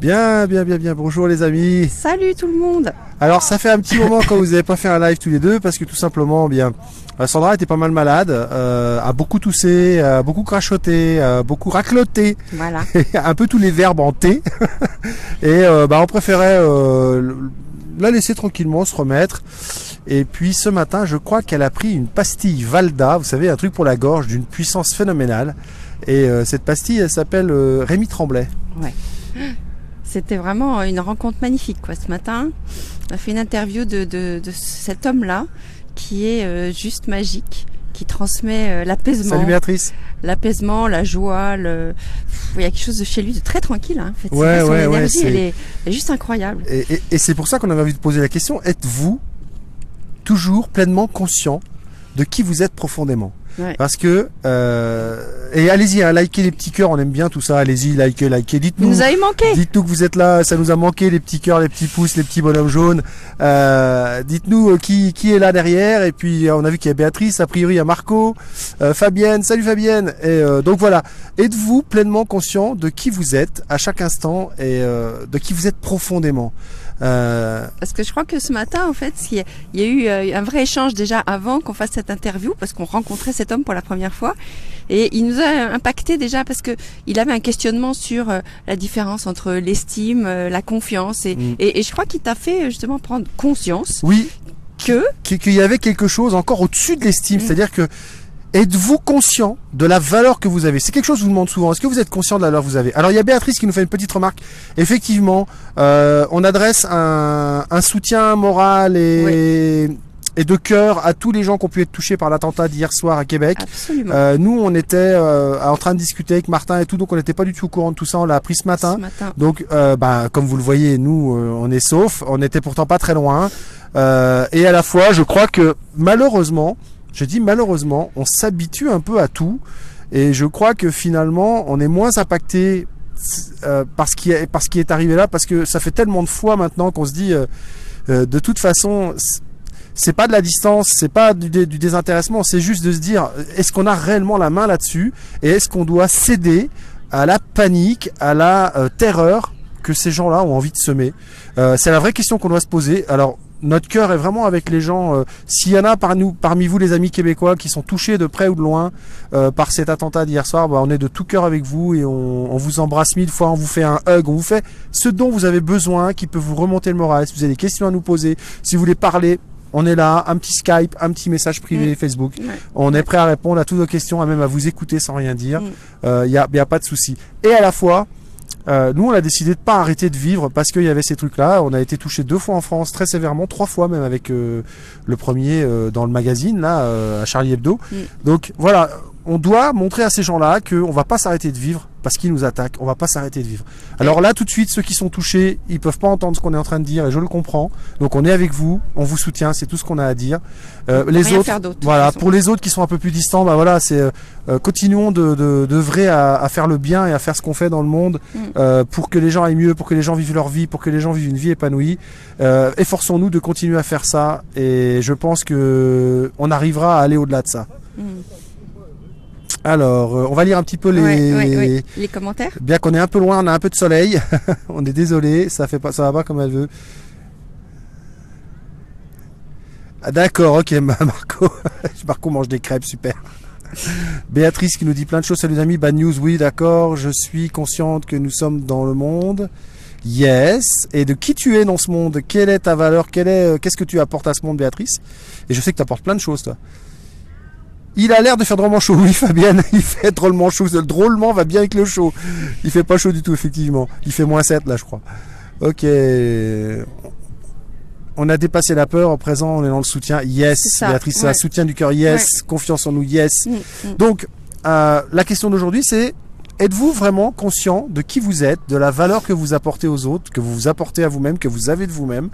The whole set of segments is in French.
Bien, bien, bien, bien. Bonjour les amis. Salut tout le monde. Alors ça fait un petit moment quand vous n'avez pas fait un live tous les deux parce que tout simplement, bien, euh, Sandra était pas mal malade, euh, a beaucoup toussé, a beaucoup crachoté, a beaucoup racloté. Voilà. un peu tous les verbes en T. Et euh, bah on préférait euh, la laisser tranquillement se remettre. Et puis ce matin, je crois qu'elle a pris une pastille Valda, vous savez, un truc pour la gorge d'une puissance phénoménale. Et cette pastille, elle s'appelle Rémi Tremblay. Ouais. C'était vraiment une rencontre magnifique quoi ce matin. On a fait une interview de, de, de cet homme-là qui est euh, juste magique, qui transmet euh, l'apaisement. Salut Béatrice. L'apaisement, la joie, le... Pff, il y a quelque chose de chez lui de très tranquille. Hein, en fait. Ouais, son ouais, ouais, énergie, elle, est, elle est juste incroyable. Et, et- et c'est pour ça qu'on avait envie de poser la question, êtes-vous toujours pleinement conscient de qui vous êtes profondément? Ouais. Parce que... euh, et allez-y, hein, likez les petits cœurs, on aime bien tout ça, allez-y, likez, likez, Vous dites-nous... nous avez manqué. Dites-nous que vous êtes là, ça nous a manqué les petits cœurs, les petits pouces, les petits bonhommes jaunes. Euh, dites-nous euh, qui, qui est là derrière. Et puis euh, on a vu qu'il y a Béatrice, a priori il y a Marco, euh, Fabienne. Salut Fabienne. Et euh, donc voilà, êtes-vous pleinement conscient de qui vous êtes à chaque instant et euh, de qui vous êtes profondément? Euh, Parce que je crois que ce matin, en fait, il y a, eu euh, un vrai échange déjà avant qu'on fasse cette interview, parce qu'on rencontrait cet homme pour la première fois. Et il nous a impacté déjà parce que il avait un questionnement sur euh, la différence entre l'estime, la confiance. Et, Mm. et, et je crois qu'il t'a fait justement prendre conscience Oui, que qu'il qu'il y avait quelque chose encore au-dessus de l'estime. Mm. C'est-à-dire que êtes-vous conscient de la valeur que vous avez? C'est quelque chose que je vous demande souvent. Est-ce que vous êtes conscient de la valeur que vous avez? Alors il y a Béatrice qui nous fait une petite remarque. Effectivement, euh, on adresse un, un soutien moral et, et de cœur à tous les gens qui ont pu être touchés par l'attentat d'hier soir à Québec. absolument. Euh, nous, on était euh, en train de discuter avec Martin et tout, donc on n'était pas du tout au courant de tout ça. On l'a appris ce matin. ce matin. Donc, euh, bah, comme vous le voyez, nous, euh, on est sauf. On n'était pourtant pas très loin. Euh, et à la fois, je crois que malheureusement, je dis malheureusement, on s'habitue un peu à tout. Et je crois que finalement, on est moins impacté euh, par, ce qui est, est arrivé là, parce que ça fait tellement de fois maintenant qu'on se dit, euh, euh, de toute façon, c'est pas de la distance, c'est pas du, du désintéressement, c'est juste de se dire, est-ce qu'on a réellement la main là-dessus et est-ce qu'on doit céder à la panique, à la euh, terreur que ces gens-là ont envie de semer? Euh, C'est la vraie question qu'on doit se poser. Alors, notre cœur est vraiment avec les gens. euh, S'il y en a par nous, parmi vous, les amis québécois, qui sont touchés de près ou de loin euh, par cet attentat d'hier soir, bah, on est de tout cœur avec vous et on, on vous embrasse mille fois, on vous fait un hug, on vous fait ce dont vous avez besoin, qui peut vous remonter le moral. Si vous avez des questions à nous poser, si vous voulez parler, on est là, un petit Skype, un petit message privé Mm. Facebook. Ouais. On est prêt à répondre à toutes vos questions, à même à vous écouter sans rien dire. Mm. Il n'y a, y a pas de souci. Et à la fois, euh, nous, on a décidé de pas arrêter de vivre parce qu'il y avait ces trucs-là. On a été touché deux fois en France, très sévèrement, trois fois même avec euh, le premier euh, dans le magazine, là, à Charlie Hebdo. Mm. Donc voilà, on doit montrer à ces gens-là qu'on va pas s'arrêter de vivre parce qu'ils nous attaquent. On va pas s'arrêter de vivre. Alors là, tout de suite, ceux qui sont touchés, ils peuvent pas entendre ce qu'on est en train de dire et je le comprends. Donc on est avec vous, on vous soutient, c'est tout ce qu'on a à dire. Euh, les autres, voilà, pour les autres qui sont un peu plus distants, bah voilà, c'est euh, euh, continuons de, de, d'œuvrer à, à faire le bien et à faire ce qu'on fait dans le monde Mm. euh, pour que les gens aillent mieux, pour que les gens vivent leur vie, pour que les gens vivent une vie épanouie. Efforçons-nous de continuer à faire ça et je pense que on arrivera à aller au-delà de ça. Mm. Alors, euh, on va lire un petit peu les. Ouais, ouais, ouais. Les commentaires Bien qu'on est un peu loin, on a un peu de soleil. on est désolé, ça fait pas, ça va pas comme elle veut. Ah, D'accord, ok, Marco. Marco mange des crêpes, super. Béatrice qui nous dit plein de choses. Salut les amis, bad news, oui, d'accord. Je suis consciente que nous sommes dans le monde. Yes. Et de qui tu es dans ce monde? Quelle est ta valeur? Euh, qu'est-ce que tu apportes à ce monde, Béatrice? Et je sais que tu apportes plein de choses, toi. Il a l'air de faire drôlement chaud, oui Fabienne, il fait drôlement chaud. Le drôlement va bien avec le chaud. Il fait pas chaud du tout, effectivement. Il fait moins 7 là, je crois. Ok. On a dépassé la peur, en présent on est dans le soutien. Yes, ça, Béatrice, ouais. un soutien du cœur. Yes, confiance en nous. Yes. Mm, mm. Donc, euh, la question d'aujourd'hui, c'est êtes-vous vraiment conscient de qui vous êtes, de la valeur que vous apportez aux autres, que vous vous apportez à vous-même, que vous avez de vous-même,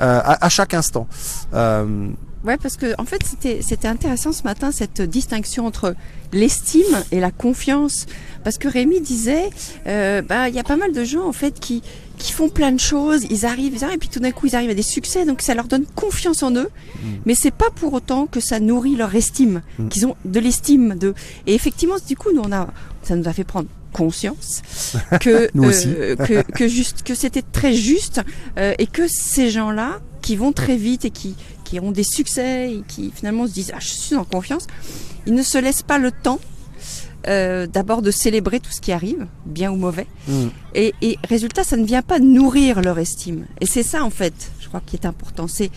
euh, à, à chaque instant? Euh, Ouais, parce que en fait, c'était c'était intéressant ce matin cette distinction entre l'estime et la confiance, parce que Rémi disait, euh, bah il y a pas mal de gens en fait qui qui font plein de choses, ils arrivent, ils arrivent, et puis tout d'un coup ils arrivent à des succès, donc ça leur donne confiance en eux, mais c'est pas pour autant que ça nourrit leur estime, Mm. qu'ils ont de l'estime de. Et effectivement, du coup, nous on a, ça nous a fait prendre conscience que euh, que, que juste que c'était très juste euh, et que ces gens-là qui vont très vite et qui qui ont des succès et qui finalement se disent ah je suis en confiance, ils ne se laissent pas le temps euh, d'abord de célébrer tout ce qui arrive, bien ou mauvais. Mm. Et, et résultat, ça ne vient pas nourrir leur estime. Et c'est ça en fait, je crois, qui est important, c'est.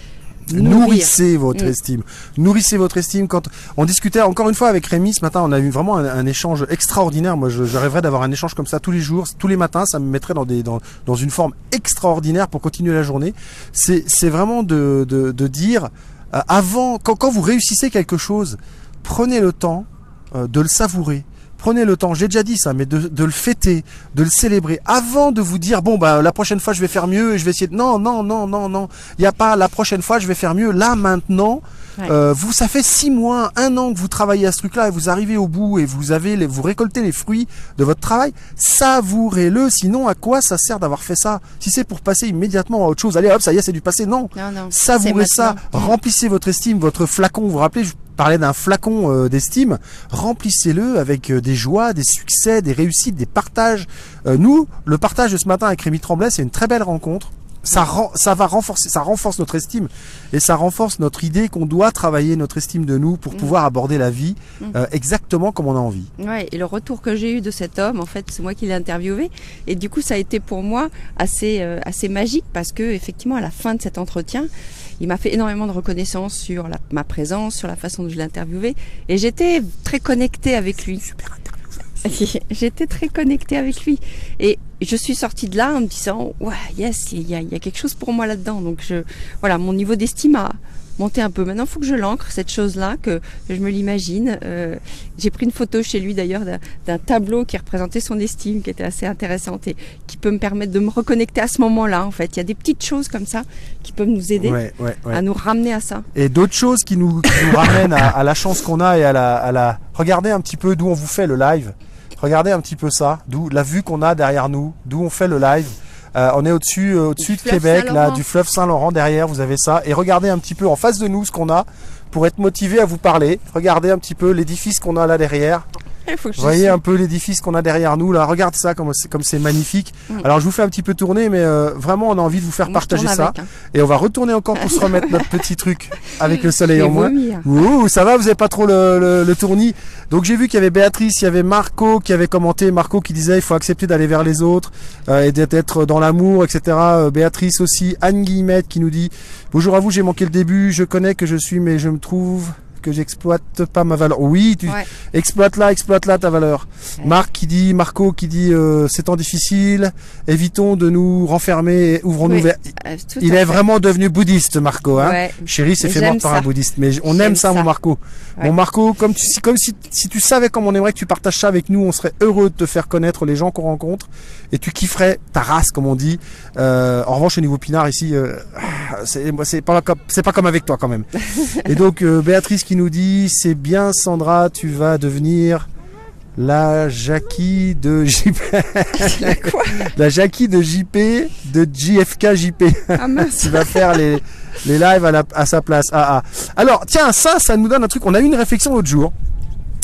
Nourrissez votre Mm. estime. Nourrissez votre estime. Quand on discutait encore une fois avec Rémi ce matin, on a eu vraiment un, un échange extraordinaire. Moi, rêverais d'avoir un échange comme ça tous les jours, tous les matins. Ça me mettrait dans des dans, dans une forme extraordinaire pour continuer la journée. C'est c'est vraiment de de, de dire euh, avant quand quand vous réussissez quelque chose, prenez le temps euh, de le savourer. Prenez le temps, j'ai déjà dit ça, mais de, de le fêter, de le célébrer, avant de vous dire bon bah la prochaine fois je vais faire mieux et je vais essayer de non non non non non, il y a pas la prochaine fois je vais faire mieux. Là maintenant, Ouais. euh, vous ça fait six mois, un an que vous travaillez à ce truc-là et vous arrivez au bout et vous avez les, vous récoltez les fruits de votre travail, savourez-le. Sinon à quoi ça sert d'avoir fait ça? Si c'est pour passer immédiatement à autre chose, allez hop ça y est c'est du passé, non. Non, non, Savourez ça, remplissez votre estime, votre flacon. Vous vous rappelez, je parlais d'un flacon euh, d'estime. Remplissez-le avec euh, des joies, des succès, des réussites, des Euh, nous, le partage de ce matin avec Rémi Tremblay, c'est une très belle rencontre. Ça, va renforcer, ça renforce notre estime et ça renforce notre idée qu'on doit travailler notre estime de nous pour Mm. pouvoir aborder la vie Mm. euh, exactement comme on a envie. Ouais, et le retour que j'ai eu de cet homme, en fait, c'est moi qui l'ai interviewé, et du coup, ça a été pour moi assez euh, assez magique parce que effectivement, à la fin de cet entretien, il m'a fait énormément de reconnaissance sur la- ma présence, sur la façon dont je l'ai interviewé, et j'étais très connectée avec lui. J'étais très connectée avec lui. Et je suis sortie de là en me disant, ouais, yes, il y a, il y a quelque chose pour moi là-dedans. Donc je, voilà, mon niveau d'estime a monté un peu. Maintenant, il faut que je l'ancre, cette chose-là, que je me l'imagine. Euh, J'ai pris une photo chez lui d'ailleurs d'un- tableau qui représentait son estime, qui était assez intéressante et qui peut me permettre de me reconnecter à ce moment-là. En fait, il y a des petites choses comme ça qui peuvent nous aider Ouais, ouais, ouais. à nous ramener à ça. Et d'autres choses qui nous, qui nous ramènent à, à la chance qu'on a et à la, à la. Regardez un petit peu d'où on vous fait le live. Regardez un petit peu ça, d'où la vue qu'on a derrière nous, d'où on fait le live. Euh, on est au-dessus, euh, au-dessus de Québec, là, du fleuve Saint-Laurent derrière. Vous avez ça. Et regardez un petit peu en face de nous ce qu'on a pour être motivé à vous parler. Regardez un petit peu l'édifice qu'on a là derrière. Il faut que je Vous voyez un peu l'édifice qu'on a derrière nous là. Regarde ça comme c'est comme c'est magnifique. Alors je vous fais un petit peu tourner, mais euh, vraiment on a envie de vous faire partager ça. avec, hein. Et on va retourner encore pour se remettre notre petit truc avec le soleil en moins. Ouh, ça va, vous avez pas trop le, le, le tournis. Donc j'ai vu qu'il y avait Béatrice, il y avait Marco qui avait commenté, Marco qui disait il faut accepter d'aller vers les autres euh, et d'être dans l'amour, etc. Euh, Béatrice aussi, Anne Guillemette qui nous dit bonjour à vous, j'ai manqué le début, je connais que je suis, mais je me trouve que j'exploite pas ma valeur. Oui, tu Ouais. exploite là, exploite là ta valeur. Ouais. Marc qui dit, Marco qui dit euh, c'est temps difficile, évitons de nous renfermer, ouvrons-nous Oui, vers. Euh, tout Il est fait. vraiment devenu bouddhiste, Marco. Hein Ouais. Chérie s'est fait mort par un bouddhiste. Mais on aime ça, ça. mon Marco. Mon Marco, comme, tu, comme si, si tu savais comme on aimerait que tu partages ça avec nous, on serait heureux de te faire connaître les gens qu'on rencontre. Et tu kifferais ta race, comme on dit. Euh, en revanche, au niveau Pinard, ici, euh, c'est pas, comme- c'est pas comme avec toi quand même. Et donc, euh, Béatrice qui nous dit, c'est bien Sandra, tu vas devenir la Jackie de JP. Quoi la Jackie de JP, de JFK JP Ah mince. qui va faire les, les lives à, la- à sa place. Ah, ah. Alors, tiens, ça, ça nous donne un truc. On a eu une réflexion l'autre jour.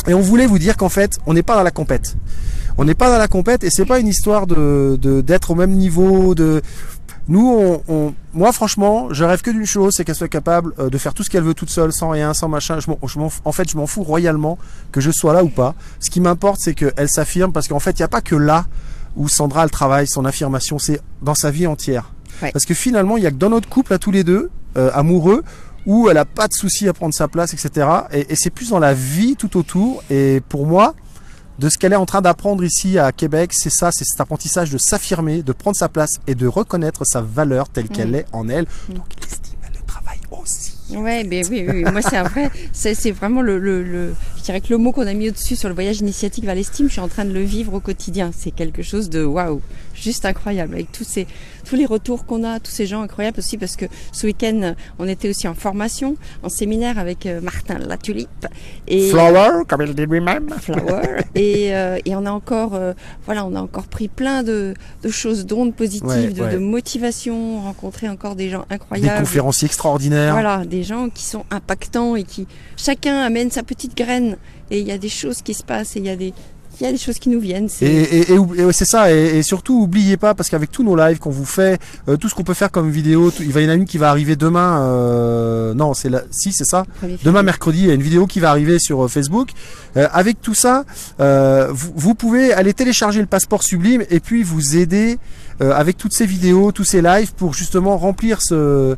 Et on voulait vous dire qu'en fait, on n'est pas dans la compète. On n'est pas dans la compète et c'est pas une histoire de- d'être au même niveau. De nous, on, on- moi, franchement, je rêve que d'une chose, c'est qu'elle soit capable euh, de faire tout ce qu'elle veut toute seule, sans rien, sans machin. Je je m'en- en fait, je m'en fous royalement que je sois là ou pas. Ce qui m'importe, c'est qu'elle s'affirme parce qu'en fait, il n'y a pas que là où Sandra elle travaille son affirmation, c'est dans sa vie entière. Ouais. Parce que finalement, il y a que dans notre couple à tous les deux, euh, amoureux, où elle a pas de souci à prendre sa place, etc. Et, et c'est plus dans la vie tout autour. Et pour moi, de ce qu'elle est en train d'apprendre ici à Québec, c'est ça, c'est cet apprentissage de s'affirmer, de prendre sa place et de reconnaître sa valeur telle qu'elle Mm. est en elle. Mm. Donc l'estime, elle le travaille aussi. Ouais, ben oui, oui, oui. moi c'est un vrai, c'est c'est vraiment le, le, le, dirais que le mot qu'on a mis au-dessus sur le voyage initiatique vers l'estime, je suis en train de le vivre au quotidien. C'est quelque chose de waouh, juste incroyable avec tous ces, tous les retours qu'on a, tous ces gens incroyables aussi parce que ce week-end on était aussi en formation, en séminaire avec euh, Martin Latulipe et Flower, comme elle dit lui-même. Flower et, euh, et on a encore, euh, voilà, on a encore pris plein de, de choses, d'ondes positives, Ouais, de, ouais. de motivation, rencontré encore des gens Des incroyables. conférenciers extraordinaires. Voilà, des gens qui sont impactants et qui chacun amène sa petite graine et il y a des choses qui se passent et il y a des il y a des choses qui nous viennent. Et, c'est- et, et oub- et ouais, c'est ça, et, surtout oubliez pas, parce qu'avec tous nos lives qu'on vous fait, euh, tout ce qu'on peut faire comme vidéo, tout- il va y en a une qui va arriver demain, euh, non, c'est la, si c'est ça, demain mercredi, il y a une vidéo qui va arriver sur euh, Facebook. Euh, avec tout ça, vous, vous pouvez aller télécharger le passeport sublime et puis vous aider avec toutes ces vidéos, tous ces lives pour justement remplir ce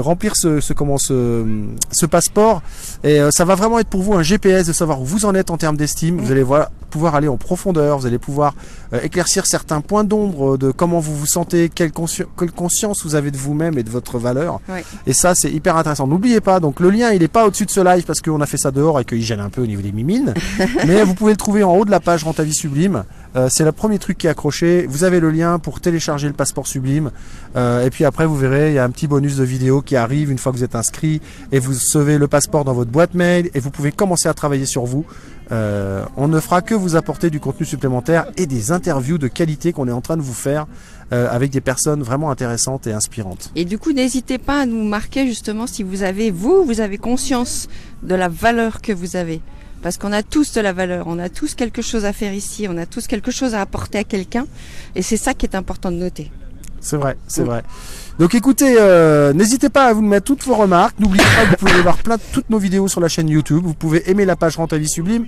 remplir ce, ce comment ce, ce passeport et euh, ça va vraiment être pour vous un GPS de savoir où vous en êtes en termes d'estime. Vous allez voilà, pouvoir aller en profondeur, vous allez pouvoir euh, éclaircir certains points d'ombre de comment vous vous sentez, quelle, consci- quelle conscience vous avez de vous-même et de votre valeur. Et ça, c'est hyper intéressant. N'oubliez pas, donc le lien, il n'est pas au-dessus de ce live parce qu'on a fait ça dehors et qu'il gêne un peu au niveau des mimines. Mais vous pouvez le trouver en haut de la page Rend ta vie sublime. Euh, c'est le premier truc qui est accroché. Vous avez le lien pour télécharger le passeport sublime. Euh, et puis après, vous verrez, il y a un petit bonus de vidéo qui arrive une fois que vous êtes inscrit et vous recevez le passeport dans votre boîte mail et vous pouvez commencer à travailler sur vous. Euh, on ne fera que vous apporter du contenu supplémentaire et des interviews de qualité qu'on est en train de vous faire euh, avec des personnes vraiment intéressantes et inspirantes. Et du coup, n'hésitez pas à nous marquer justement si vous avez, vous, vous avez conscience de la valeur que vous avez. Parce qu'on a tous de la valeur, on a tous quelque chose à faire ici, on a tous quelque chose à apporter à quelqu'un. Et c'est ça qui est important de noter. C'est vrai, c'est vrai. Donc écoutez, euh, n'hésitez pas à vous mettre toutes vos remarques. N'oubliez pas que vous pouvez voir plein de toutes nos vidéos sur la chaîne YouTube. Vous pouvez aimer la page Rend ta vie sublime.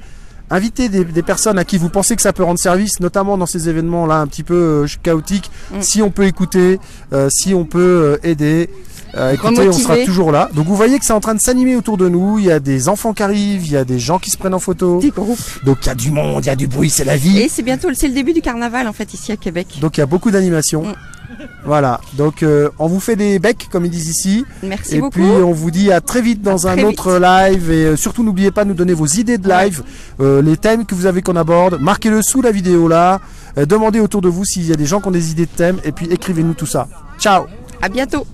Invitez des, des personnes à qui vous pensez que ça peut rendre service, notamment dans ces événements-là un petit peu euh, chaotiques. Mm. Si on peut écouter, euh, si on peut aider, euh, écoutez, on sera toujours là. Donc vous voyez que c'est en train de s'animer autour de nous. Il y a des enfants qui arrivent, il y a des gens qui se prennent en photo. Des groupes. Donc il y a du monde, il y a du bruit, c'est la vie. Et c'est bientôt, c'est le début du carnaval en fait ici à Québec. Donc il y a beaucoup d'animation. Mm. Voilà, donc euh, on vous fait des becs comme ils disent ici. Merci et beaucoup. puis on vous dit à très vite dans À un autre live. Et euh, surtout n'oubliez pas de nous donner vos idées de live, euh, les thèmes que vous avez qu'on aborde. Marquez-le sous la vidéo là. Demandez autour de vous s'il y a des gens qui ont des idées de thèmes. Et puis écrivez-nous tout ça. Ciao À bientôt.